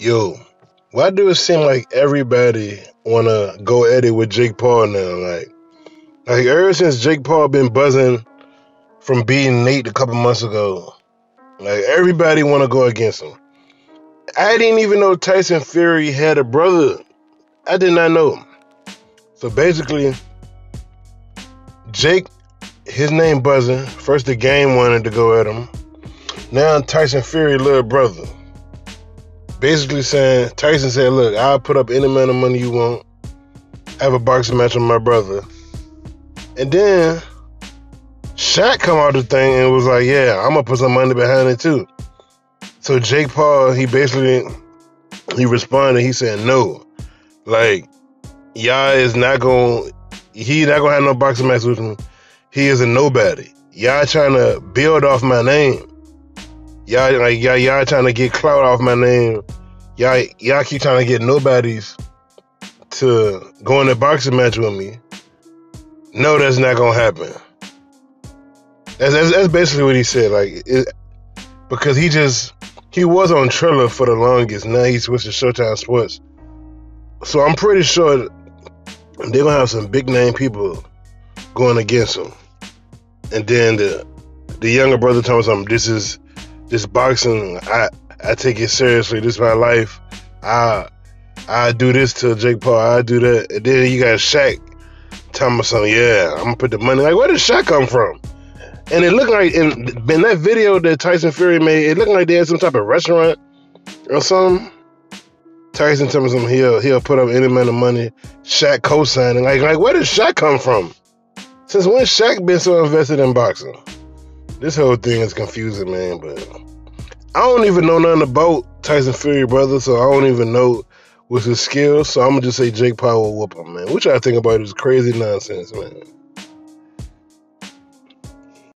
Yo, why do it seem like everybody wanna go at it with Jake Paul now? Like, like ever since Jake Paul been buzzing from beating Nate a couple months ago, like everybody wanna go against him. I didn't even know Tyson Fury had a brother. I did not know. Him. So basically, Jake, his name buzzing. First, the game wanted to go at him. Now Tyson Fury, little brother basically saying Tyson said, "Look, I'll put up any amount of money you want. Have a boxing match with my brother." And then Shaq come out the thing and was like, "Yeah, I'm gonna put some money behind it too." So Jake Paul, he basically he responded. He said, "No, like y'all is not gonna. He not gonna have no boxing match with me. He is a nobody. Y'all trying to build off my name." Y'all like y'all, y'all trying to get clout off my name. Y'all y'all keep trying to get nobodies to go in a boxing match with me. No, that's not gonna happen. That's that's, that's basically what he said. Like it, because he just he was on Triller for the longest. Now he switched to Showtime Sports. So I'm pretty sure they're gonna have some big name people going against him. And then the the younger brother told something. This is this boxing, I I take it seriously. This is my life. I I do this to Jake Paul. I do that. And then you got Shaq telling me something. Yeah, I'm gonna put the money. Like, where did Shaq come from? And it looked like in, in that video that Tyson Fury made, it looked like they had some type of restaurant or something. Tyson me something. He'll he'll put up any amount of money. Shaq co-signing. Like like where did Shaq come from? Since when Shaq been so invested in boxing? This whole thing is confusing, man. But I don't even know nothing about Tyson Fury, brother. So I don't even know what's his skills. So I'm gonna just say Jake Paul will whoop him, man. Which I think about is crazy nonsense, man.